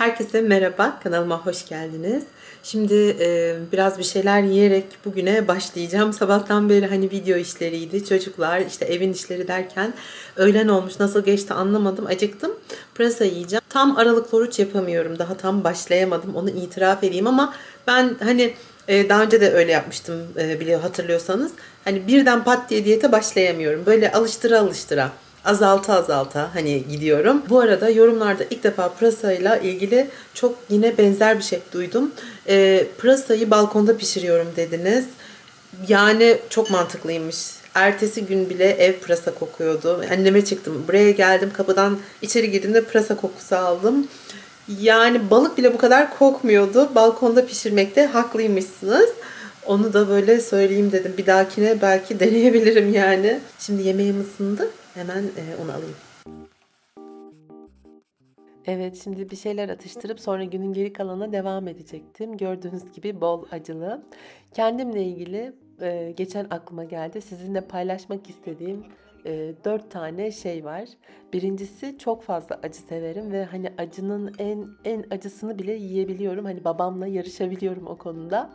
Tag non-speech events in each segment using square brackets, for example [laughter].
Herkese merhaba, kanalıma hoş geldiniz. Şimdi e, biraz bir şeyler yiyerek bugüne başlayacağım. Sabahtan beri hani video işleriydi, çocuklar, işte evin işleri derken öğlen olmuş, nasıl geçti anlamadım, acıktım. Pırasa yiyeceğim. Tam aralıklı oruç yapamıyorum, daha tam başlayamadım, onu itiraf edeyim ama ben hani e, daha önce de öyle yapmıştım e, biliyor hatırlıyorsanız. Hani birden pat diye diyete başlayamıyorum. Böyle alıştıra alıştıra azalta azalta hani gidiyorum. Bu arada yorumlarda ilk defa pırasayla ilgili çok yine benzer bir şey duydum. E, pırasayı balkonda pişiriyorum dediniz. Yani çok mantıklıymış. Ertesi gün bile ev pırasa kokuyordu. Anneme çıktım. Buraya geldim kapıdan içeri girdiğimde pırasa kokusu aldım. Yani balık bile bu kadar kokmuyordu. Balkonda pişirmekte haklıymışsınız. Onu da böyle söyleyeyim dedim. Bir dahakine belki deneyebilirim yani. Şimdi yemeğim ısındı. Hemen e, onu alayım. Evet şimdi bir şeyler atıştırıp sonra günün geri kalanına devam edecektim. Gördüğünüz gibi bol acılı. Kendimle ilgili e, geçen aklıma geldi. Sizinle paylaşmak istediğim e, dört tane şey var. Birincisi çok fazla acı severim ve hani acının en en acısını bile yiyebiliyorum. Hani babamla yarışabiliyorum o konuda.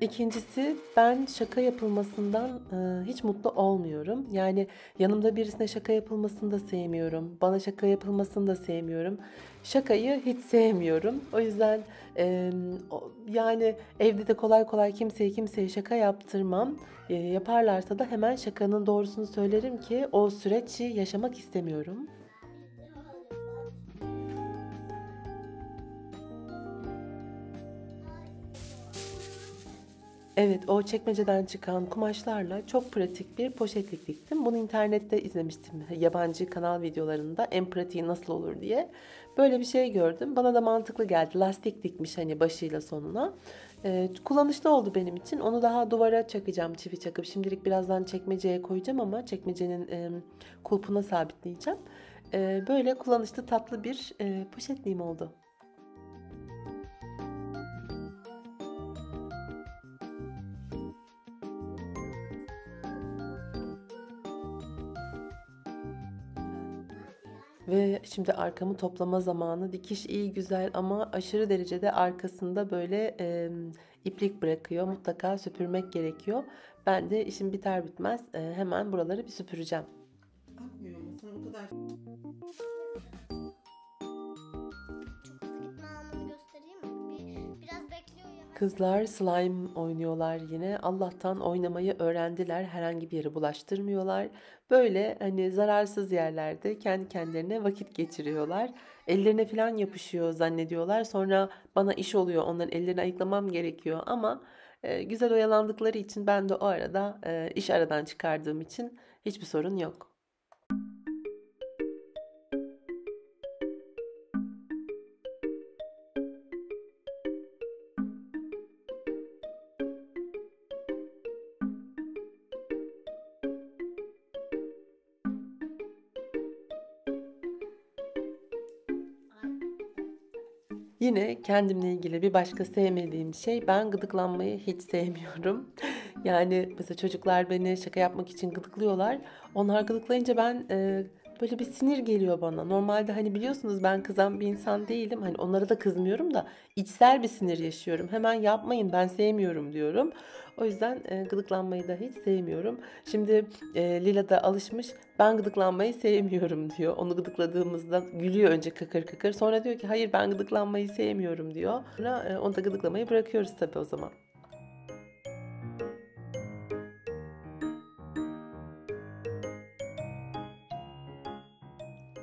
İkincisi ben şaka yapılmasından e, hiç mutlu olmuyorum. Yani yanımda birisine şaka yapılmasını da sevmiyorum. Bana şaka yapılmasını da sevmiyorum. Şakayı hiç sevmiyorum. O yüzden e, yani evde de kolay kolay kimseye kimseye şaka yaptırmam. E, yaparlarsa da hemen şakanın doğrusunu söylerim ki o süreci yaşamak istemiyorum. Evet, o çekmeceden çıkan kumaşlarla çok pratik bir poşetlik diktim. Bunu internette izlemiştim. [laughs] Yabancı kanal videolarında en pratiği nasıl olur diye. Böyle bir şey gördüm. Bana da mantıklı geldi. Lastik dikmiş hani başıyla sonuna. Ee, kullanışlı oldu benim için. Onu daha duvara çakacağım çivi çakıp. Şimdilik birazdan çekmeceye koyacağım ama çekmecenin e, kulpuna sabitleyeceğim. E, böyle kullanışlı tatlı bir e, poşetliğim oldu. Ve şimdi arkamı toplama zamanı. Dikiş iyi güzel ama aşırı derecede arkasında böyle e, iplik bırakıyor. Mutlaka süpürmek gerekiyor. Ben de işim biter bitmez e, hemen buraları bir süpüreceğim. Akmıyor mu? Sen o kadar... Kızlar slime oynuyorlar yine. Allah'tan oynamayı öğrendiler. Herhangi bir yere bulaştırmıyorlar. Böyle hani zararsız yerlerde kendi kendilerine vakit geçiriyorlar. Ellerine falan yapışıyor zannediyorlar. Sonra bana iş oluyor. Onların ellerini ayıklamam gerekiyor ama e, güzel oyalandıkları için ben de o arada e, iş aradan çıkardığım için hiçbir sorun yok. Yine kendimle ilgili bir başka sevmediğim şey ben gıdıklanmayı hiç sevmiyorum. [laughs] Yani mesela çocuklar beni şaka yapmak için gıdıklıyorlar. Onlar gıdıklayınca ben e, böyle bir sinir geliyor bana. Normalde hani biliyorsunuz ben kızan bir insan değilim. Hani onlara da kızmıyorum da içsel bir sinir yaşıyorum. Hemen yapmayın ben sevmiyorum diyorum. O yüzden e, gıdıklanmayı da hiç sevmiyorum. Şimdi e, Lila da alışmış ben gıdıklanmayı sevmiyorum [laughs] diyor. Onu gıdıkladığımızda gülüyor önce kıkır kıkır. Sonra diyor ki hayır ben gıdıklanmayı sevmiyorum diyor. Sonra e, onu da gıdıklamayı bırakıyoruz tabii o zaman.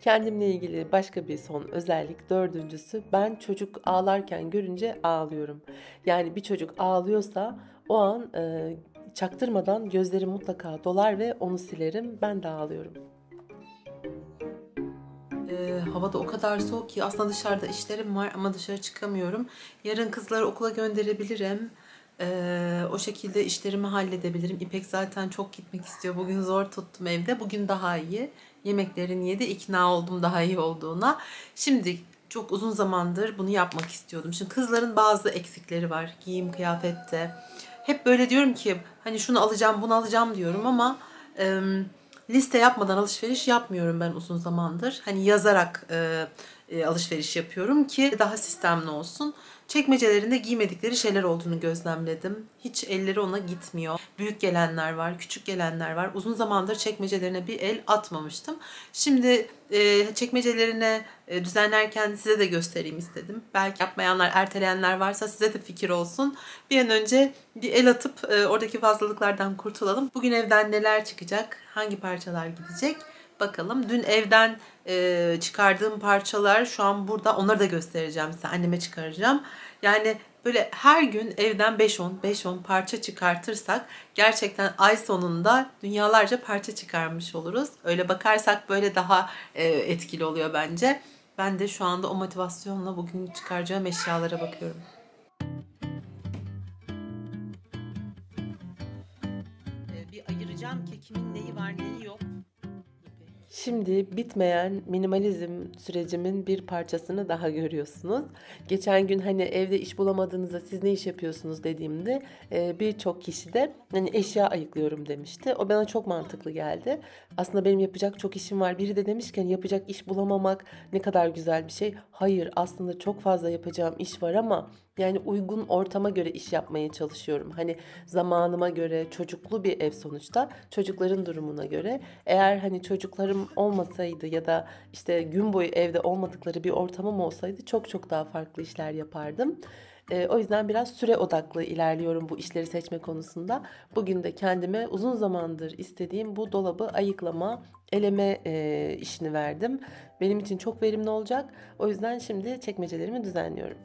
Kendimle ilgili başka bir son özellik dördüncüsü ben çocuk ağlarken görünce ağlıyorum. Yani bir çocuk ağlıyorsa o an e, çaktırmadan gözlerim mutlaka dolar ve onu silerim. Ben de ağlıyorum. E, hava da o kadar soğuk ki aslında dışarıda işlerim var ama dışarı çıkamıyorum. Yarın kızları okula gönderebilirim. Ee, o şekilde işlerimi halledebilirim. İpek zaten çok gitmek istiyor. Bugün zor tuttum evde. Bugün daha iyi. Yemeklerini yedi. ikna oldum daha iyi olduğuna. Şimdi çok uzun zamandır bunu yapmak istiyordum. Şimdi kızların bazı eksikleri var. Giyim, kıyafette hep böyle diyorum ki hani şunu alacağım bunu alacağım diyorum ama e, liste yapmadan alışveriş yapmıyorum ben uzun zamandır. Hani yazarak e, e, alışveriş yapıyorum ki daha sistemli olsun. Çekmecelerinde giymedikleri şeyler olduğunu gözlemledim. Hiç elleri ona gitmiyor. Büyük gelenler var, küçük gelenler var. Uzun zamandır çekmecelerine bir el atmamıştım. Şimdi e, çekmecelerine e, düzenlerken size de göstereyim istedim. Belki yapmayanlar, erteleyenler varsa size de fikir olsun. Bir an önce bir el atıp e, oradaki fazlalıklardan kurtulalım. Bugün evden neler çıkacak, hangi parçalar gidecek bakalım. Dün evden e, çıkardığım parçalar şu an burada. Onları da göstereceğim size. Anneme çıkaracağım. Yani böyle her gün evden 5-10 5-10 parça çıkartırsak gerçekten ay sonunda dünyalarca parça çıkarmış oluruz. Öyle bakarsak böyle daha e, etkili oluyor bence. Ben de şu anda o motivasyonla bugün çıkaracağım eşyalara bakıyorum. Şimdi bitmeyen minimalizm sürecimin bir parçasını daha görüyorsunuz. Geçen gün hani evde iş bulamadığınızda siz ne iş yapıyorsunuz dediğimde e, birçok kişi de hani eşya ayıklıyorum demişti. O bana çok mantıklı geldi. Aslında benim yapacak çok işim var. Biri de demişken yapacak iş bulamamak ne kadar güzel bir şey. Hayır aslında çok fazla yapacağım iş var ama yani uygun ortama göre iş yapmaya çalışıyorum. Hani zamanıma göre çocuklu bir ev sonuçta çocukların durumuna göre. Eğer hani çocuklarım olmasaydı ya da işte gün boyu evde olmadıkları bir ortamım olsaydı çok çok daha farklı işler yapardım. E, o yüzden biraz süre odaklı ilerliyorum bu işleri seçme konusunda. Bugün de kendime uzun zamandır istediğim bu dolabı ayıklama, eleme e, işini verdim. Benim için çok verimli olacak. O yüzden şimdi çekmecelerimi düzenliyorum.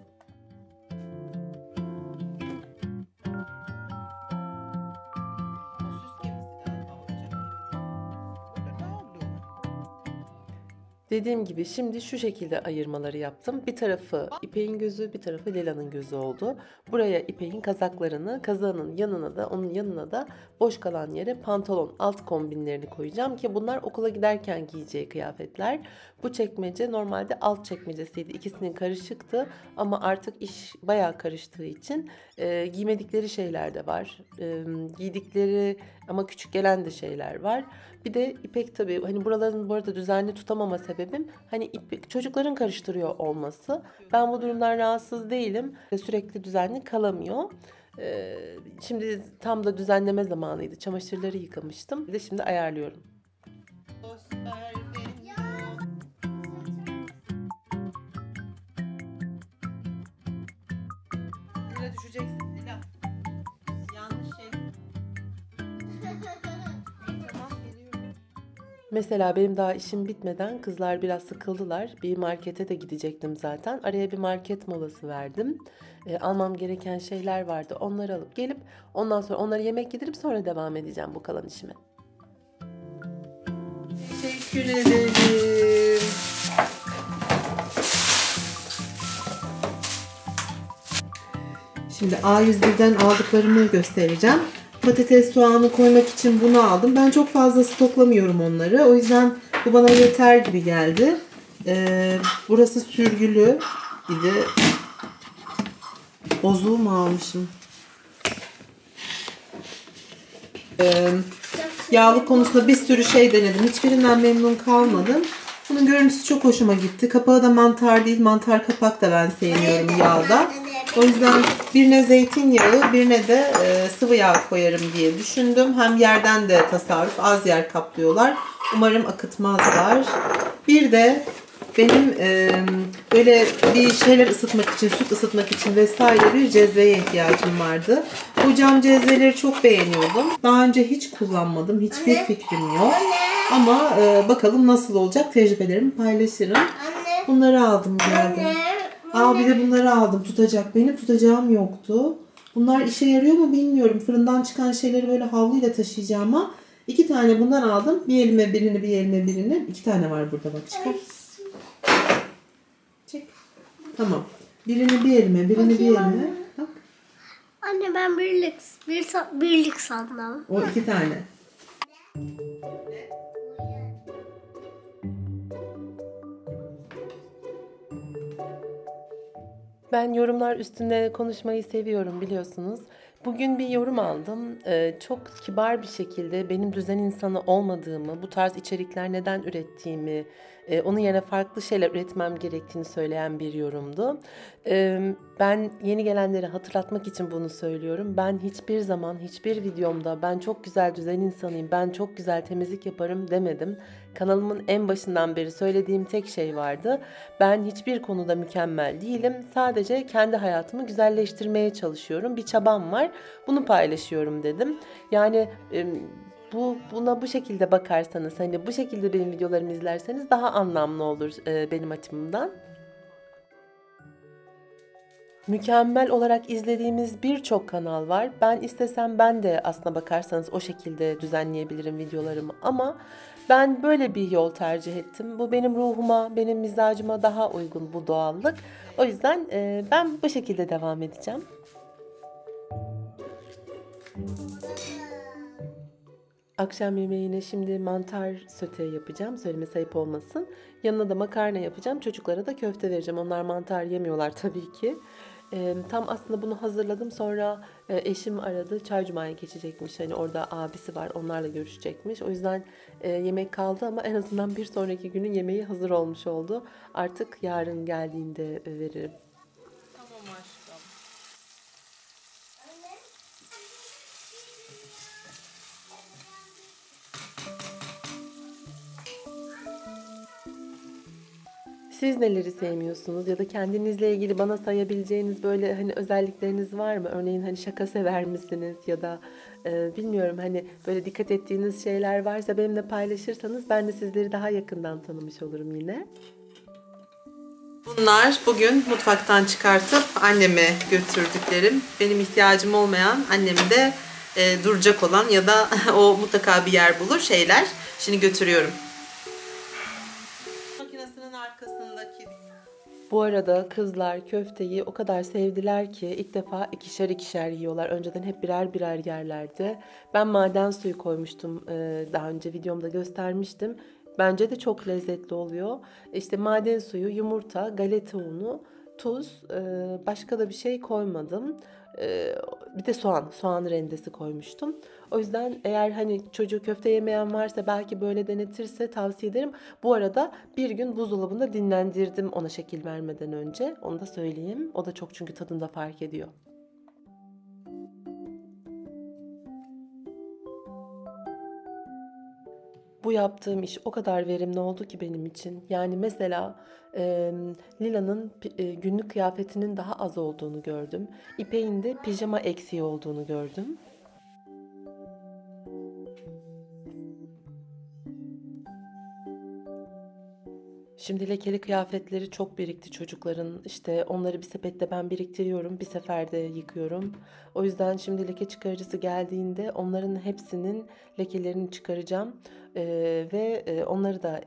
Dediğim gibi şimdi şu şekilde ayırmaları yaptım. Bir tarafı İpek'in gözü, bir tarafı Lela'nın gözü oldu. Buraya İpek'in kazaklarını, kazağının yanına da onun yanına da boş kalan yere pantolon alt kombinlerini koyacağım ki bunlar okula giderken giyeceği kıyafetler. Bu çekmece normalde alt çekmecesiydi. İkisinin karışıktı ama artık iş bayağı karıştığı için e, giymedikleri şeyler de var. E, giydikleri ama küçük gelen de şeyler var. Bir de İpek tabii hani buraların bu arada düzenli tutamama sebebim hani İpek, çocukların karıştırıyor olması. Ben bu durumdan rahatsız değilim. Sürekli düzenli kalamıyor. Ee, şimdi tam da düzenleme zamanıydı. Çamaşırları yıkamıştım. Bir de şimdi ayarlıyorum. düşeceksin. Mesela benim daha işim bitmeden kızlar biraz sıkıldılar. Bir markete de gidecektim zaten. Araya bir market molası verdim. E, almam gereken şeyler vardı. Onları alıp gelip ondan sonra onlara yemek yedirip sonra devam edeceğim bu kalan işime. Teşekkür ederim. Şimdi A101'den aldıklarımı göstereceğim. Patates soğanı koymak için bunu aldım. Ben çok fazla stoklamıyorum onları. O yüzden bu bana yeter gibi geldi. Ee, burası sürgülü. Bir de bozuğu mu almışım? Ee, yağlı konusunda bir sürü şey denedim. Hiçbirinden memnun kalmadım. Bunun görüntüsü çok hoşuma gitti. Kapağı da mantar değil. Mantar kapak da ben sevmiyorum yağda. O yüzden birine zeytinyağı, birine de e, sıvı yağ koyarım diye düşündüm. Hem yerden de tasarruf, az yer kaplıyorlar. Umarım akıtmazlar. Bir de benim e, böyle bir şeyler ısıtmak için, süt ısıtmak için vesaire bir cezveye ihtiyacım vardı. Bu cam cezveleri çok beğeniyordum. Daha önce hiç kullanmadım. Hiçbir fikrim yok. Ama e, bakalım nasıl olacak tecrübelerimi paylaşırım. Bunları aldım geldim. Aa bir de bunları aldım tutacak. Benim tutacağım yoktu. Bunlar işe yarıyor mu bilmiyorum. Fırından çıkan şeyleri böyle havluyla taşıyacağım ama iki tane bundan aldım. Bir elime birini bir elime birini. İki tane var burada bak çıkar. Çek. Tamam. Birini bir elime birini bir elime. Bak. Anne ben birlik, bir, birlik sandım. O iki tane. Ben yorumlar üstünde konuşmayı seviyorum biliyorsunuz. Bugün bir yorum aldım. Ee, çok kibar bir şekilde benim düzen insanı olmadığımı, bu tarz içerikler neden ürettiğimi, e, onun yerine farklı şeyler üretmem gerektiğini söyleyen bir yorumdu. Ee, ben yeni gelenleri hatırlatmak için bunu söylüyorum. Ben hiçbir zaman, hiçbir videomda ben çok güzel düzen insanıyım, ben çok güzel temizlik yaparım demedim. Kanalımın en başından beri söylediğim tek şey vardı. Ben hiçbir konuda mükemmel değilim. Sadece kendi hayatımı güzelleştirmeye çalışıyorum. Bir çabam var. Bunu paylaşıyorum dedim. Yani bu buna bu şekilde bakarsanız hani bu şekilde benim videolarımı izlerseniz daha anlamlı olur e, benim açımdan. Mükemmel olarak izlediğimiz birçok kanal var. Ben istesem ben de aslına bakarsanız o şekilde düzenleyebilirim videolarımı ama ben böyle bir yol tercih ettim. Bu benim ruhuma, benim mizacıma daha uygun bu doğallık. O yüzden e, ben bu şekilde devam edeceğim. Akşam yemeğine şimdi mantar söte yapacağım. Söyleme sayıp olmasın. Yanına da makarna yapacağım. Çocuklara da köfte vereceğim. Onlar mantar yemiyorlar [laughs] tabii ki. E, tam aslında bunu hazırladım. Sonra e, eşim aradı. Çay Cuma'ya geçecekmiş. Hani orada abisi var. Onlarla görüşecekmiş. O yüzden e, yemek kaldı ama en azından bir sonraki günün yemeği hazır olmuş oldu. Artık yarın geldiğinde veririm. Siz neleri sevmiyorsunuz ya da kendinizle ilgili bana sayabileceğiniz böyle hani özellikleriniz var mı? Örneğin hani şaka sever misiniz ya da e, bilmiyorum hani böyle dikkat ettiğiniz şeyler varsa benimle paylaşırsanız ben de sizleri daha yakından tanımış olurum yine. Bunlar bugün mutfaktan çıkartıp anneme götürdüklerim. Benim ihtiyacım olmayan annemde e, duracak olan ya da [laughs] o mutlaka bir yer bulur şeyler. Şimdi götürüyorum. Bu arada kızlar köfteyi o kadar sevdiler ki ilk defa ikişer ikişer yiyorlar. Önceden hep birer birer yerlerdi. Ben maden suyu koymuştum daha önce videomda göstermiştim. Bence de çok lezzetli oluyor. İşte maden suyu, yumurta, galeta unu, tuz, başka da bir şey koymadım. Bir de soğan, soğan rendesi koymuştum. O yüzden eğer hani çocuğu köfte yemeyen varsa belki böyle denetirse tavsiye ederim. Bu arada bir gün buzdolabında dinlendirdim ona şekil vermeden önce. Onu da söyleyeyim. O da çok çünkü tadında fark ediyor. bu yaptığım iş o kadar verimli oldu ki benim için. Yani mesela e, Lila'nın e, günlük kıyafetinin daha az olduğunu gördüm. İpek'in de pijama eksiği olduğunu gördüm. Şimdi lekeli kıyafetleri çok birikti çocukların. İşte onları bir sepette ben biriktiriyorum. Bir seferde yıkıyorum. O yüzden şimdi leke çıkarıcısı geldiğinde onların hepsinin lekelerini çıkaracağım. Ee, ve e, onları da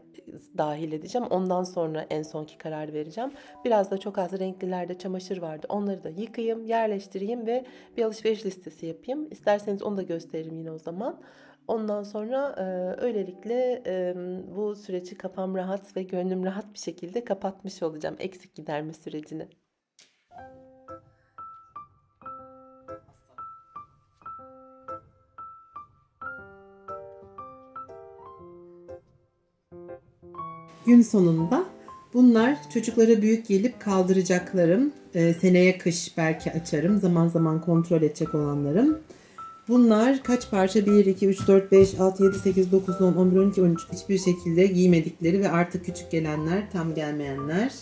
dahil edeceğim. Ondan sonra en sonki karar vereceğim. Biraz da çok az renklilerde çamaşır vardı. Onları da yıkayayım, yerleştireyim ve bir alışveriş listesi yapayım. İsterseniz onu da gösteririm yine o zaman. Ondan sonra e, öylelikle e, bu süreci kafam rahat ve gönlüm rahat bir şekilde kapatmış olacağım eksik giderme sürecini. Gün sonunda bunlar çocuklara büyük gelip kaldıracaklarım. E, seneye kış belki açarım. Zaman zaman kontrol edecek olanlarım. Bunlar kaç parça? 1, 2, 3, 4, 5, 6, 7, 8, 9, 10, 11, 12, 13 hiçbir şekilde giymedikleri ve artık küçük gelenler, tam gelmeyenler.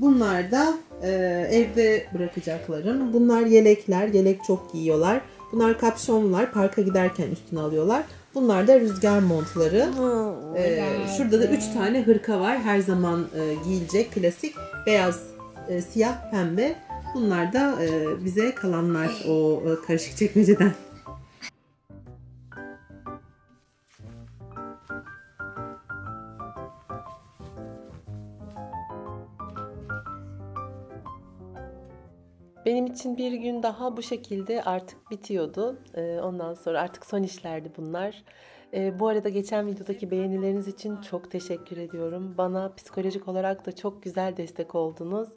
Bunlar da e, evde bırakacaklarım. Bunlar yelekler. Yelek çok giyiyorlar. Bunlar kapşonlar. Parka giderken üstüne alıyorlar. Bunlar da rüzgar montları. Ee, şurada da 3 tane hırka var. Her zaman e, giyilecek klasik. Beyaz, e, siyah, pembe. Bunlar da e, bize kalanlar o e, karışık çekmeceden. Benim için bir gün daha bu şekilde artık bitiyordu. Ee, ondan sonra artık son işlerdi bunlar. E, bu arada geçen videodaki beğenileriniz için çok teşekkür ediyorum. Bana psikolojik olarak da çok güzel destek oldunuz.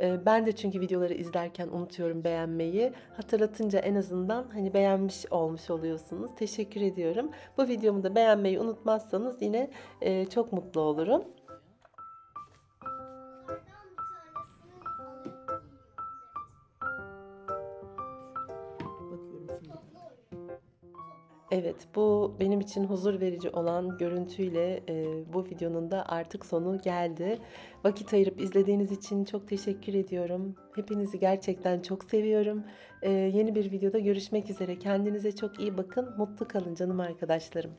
E, ben de çünkü videoları izlerken unutuyorum beğenmeyi. Hatırlatınca en azından hani beğenmiş olmuş oluyorsunuz. Teşekkür ediyorum. Bu videomu da beğenmeyi unutmazsanız yine e, çok mutlu olurum. Evet, bu benim için huzur verici olan görüntüyle e, bu videonun da artık sonu geldi. Vakit ayırıp izlediğiniz için çok teşekkür ediyorum. Hepinizi gerçekten çok seviyorum. E, yeni bir videoda görüşmek üzere. Kendinize çok iyi bakın. Mutlu kalın canım arkadaşlarım.